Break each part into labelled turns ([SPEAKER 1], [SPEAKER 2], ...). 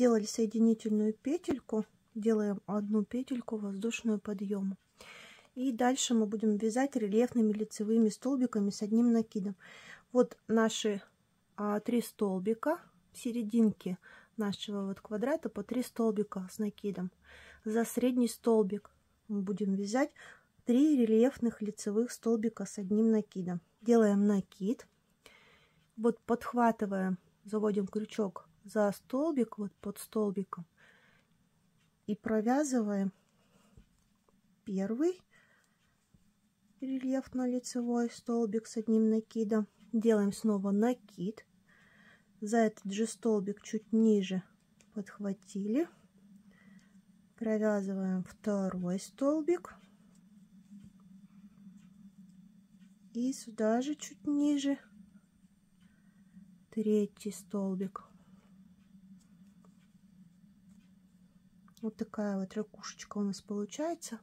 [SPEAKER 1] сделали соединительную петельку, делаем одну петельку воздушную подъема. И дальше мы будем вязать рельефными лицевыми столбиками с одним накидом. Вот наши а, три столбика в серединке нашего вот квадрата по три столбика с накидом. За средний столбик мы будем вязать три рельефных лицевых столбика с одним накидом. Делаем накид. Вот подхватываем, заводим крючок за столбик, вот под столбиком. И провязываем первый рельефно-лицевой столбик с одним накидом. Делаем снова накид. За этот же столбик чуть ниже подхватили. Провязываем второй столбик. И сюда же чуть ниже третий столбик. Вот такая вот ракушечка у нас получается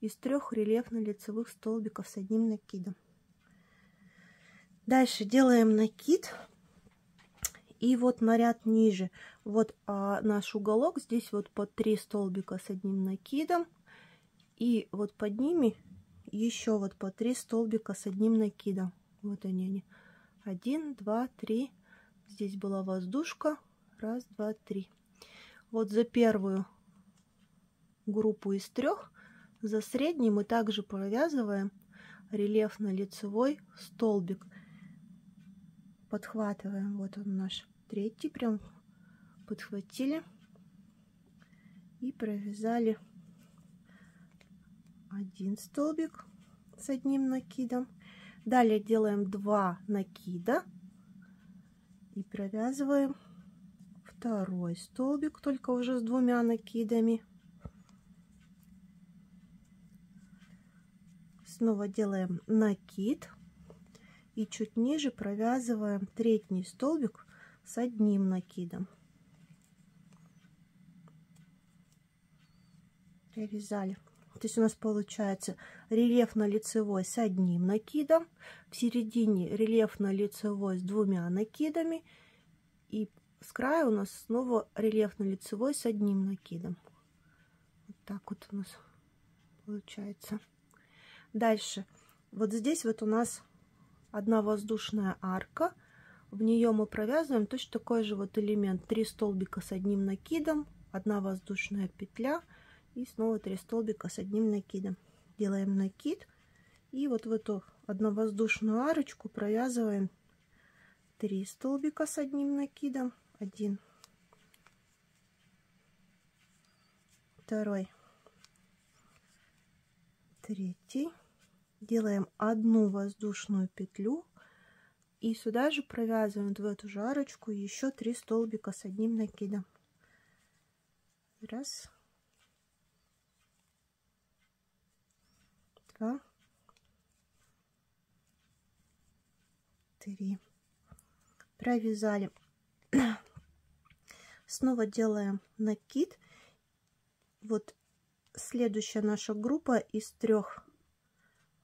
[SPEAKER 1] из трех рельефно-лицевых столбиков с одним накидом. Дальше делаем накид. И вот на ряд ниже, вот а, наш уголок, здесь вот по три столбика с одним накидом. И вот под ними еще вот по три столбика с одним накидом. Вот они они. Один, два, три. Здесь была воздушка. Раз, два, три. Вот за первую группу из трех, за средний мы также провязываем рельефно-лицевой столбик. Подхватываем, вот он наш третий, прям подхватили и провязали один столбик с одним накидом. Далее делаем два накида и провязываем второй столбик, только уже с двумя накидами. Снова делаем накид и чуть ниже провязываем третий столбик с одним накидом. Провязали. То есть у нас получается рельефно-лицевой с одним накидом, в середине рельефно-лицевой с двумя накидами и с края у нас снова рельефно-лицевой с одним накидом. Вот так вот у нас получается. Дальше. Вот здесь вот у нас одна воздушная арка. В нее мы провязываем точно такой же вот элемент. Три столбика с одним накидом, одна воздушная петля и снова три столбика с одним накидом. Делаем накид и вот в эту одновоздушную арочку провязываем три столбика с одним накидом один, второй, третий. Делаем одну воздушную петлю и сюда же провязываем в эту жарочку еще три столбика с одним накидом. Раз, два, три. Провязали снова делаем накид. Вот следующая наша группа из трех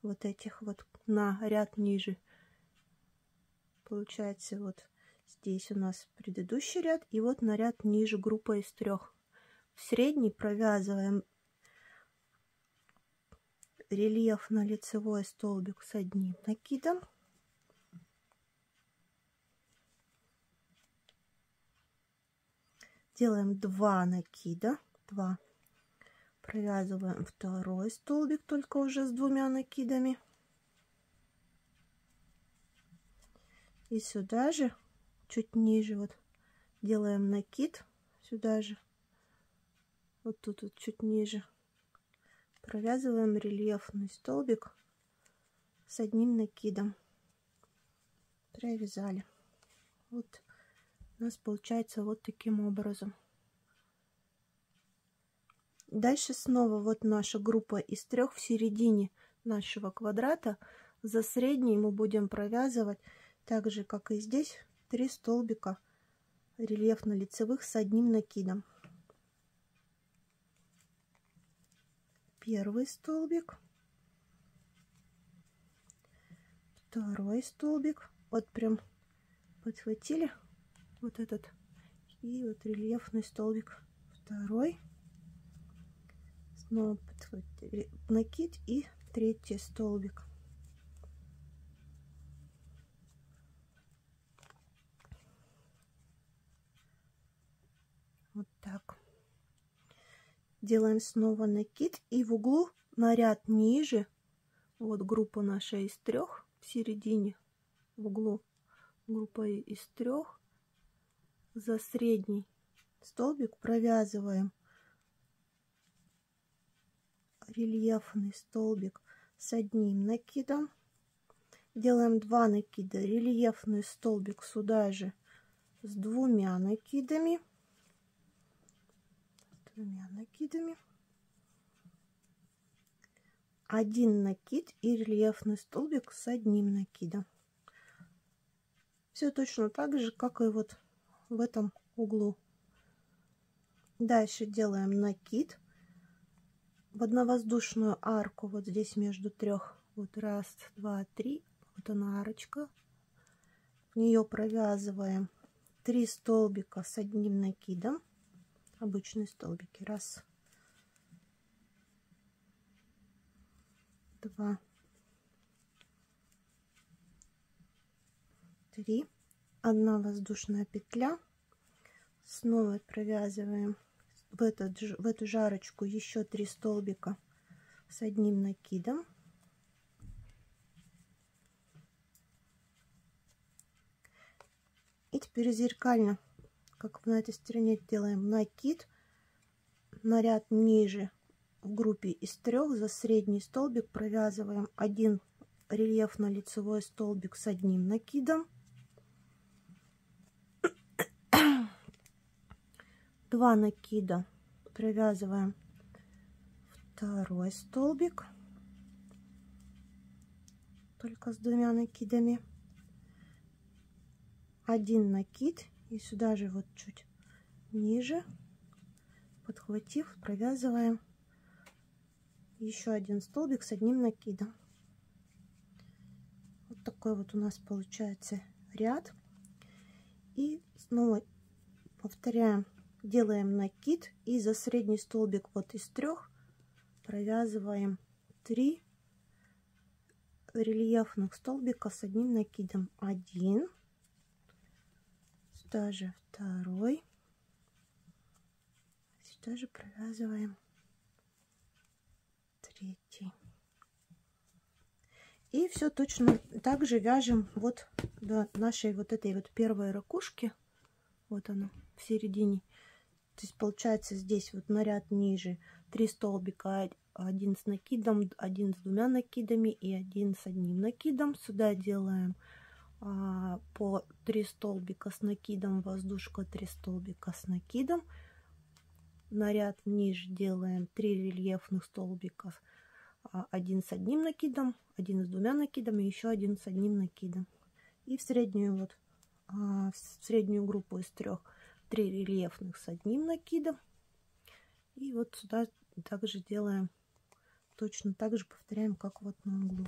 [SPEAKER 1] вот этих вот на ряд ниже. Получается вот здесь у нас предыдущий ряд и вот на ряд ниже группа из трех в средний провязываем рельеф на лицевой столбик с одним накидом делаем 2 накида 2 провязываем второй столбик только уже с двумя накидами. И сюда же чуть ниже вот делаем накид. Сюда же вот тут вот чуть ниже. Провязываем рельефный столбик с одним накидом. Провязали. Вот у нас получается вот таким образом. Дальше снова вот наша группа из трех в середине нашего квадрата. За средний мы будем провязывать так же, как и здесь, три столбика рельефно-лицевых с одним накидом. Первый столбик, второй столбик, вот прям подхватили вот этот И вот рельефный столбик второй. Снова накид и третий столбик. Вот так. Делаем снова накид и в углу на ряд ниже, вот группа наша из трех в середине, в углу группа из трех, за средний столбик провязываем рельефный столбик с одним накидом. Делаем два накида, рельефный столбик сюда же с двумя накидами двумя накидами. Один накид и рельефный столбик с одним накидом. Все точно так же, как и вот в этом углу. Дальше делаем накид в одновоздушную арку вот здесь между трех. Вот раз, два, три. Вот она арочка. В нее провязываем три столбика с одним накидом обычные столбики. Раз, два, три. Одна воздушная петля. Снова провязываем в, этот, в эту жарочку еще три столбика с одним накидом. И теперь зеркально как на этой стороне делаем накид на ряд ниже в группе из трех за средний столбик провязываем один рельефно-лицевой столбик с одним накидом два накида провязываем второй столбик. Только с двумя накидами. Один накид. И сюда же вот чуть ниже. Подхватив провязываем еще один столбик с одним накидом. Вот такой вот у нас получается ряд. И снова повторяем делаем накид и за средний столбик вот из трех провязываем 3 рельефных столбика с одним накидом. 1 сюда же второй сюда же провязываем третий. И все точно так же вяжем вот до нашей вот этой вот первой ракушки. Вот она в середине то есть получается здесь вот на ряд ниже три столбика один с накидом один с двумя накидами и один с одним накидом сюда делаем а, по 3 столбика с накидом, воздушка 3 столбика с накидом. На ряд ниже делаем 3 рельефных столбика, а, один с одним накидом, один с двумя накидами, еще один с одним накидом. И в среднюю вот а, в среднюю группу из трех 3 рельефных с одним накидом. И вот сюда также делаем точно так же повторяем, как вот на углу.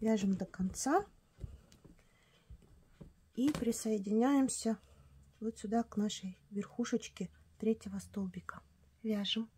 [SPEAKER 1] Вяжем до конца и присоединяемся вот сюда к нашей верхушечке третьего столбика. Вяжем.